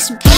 nice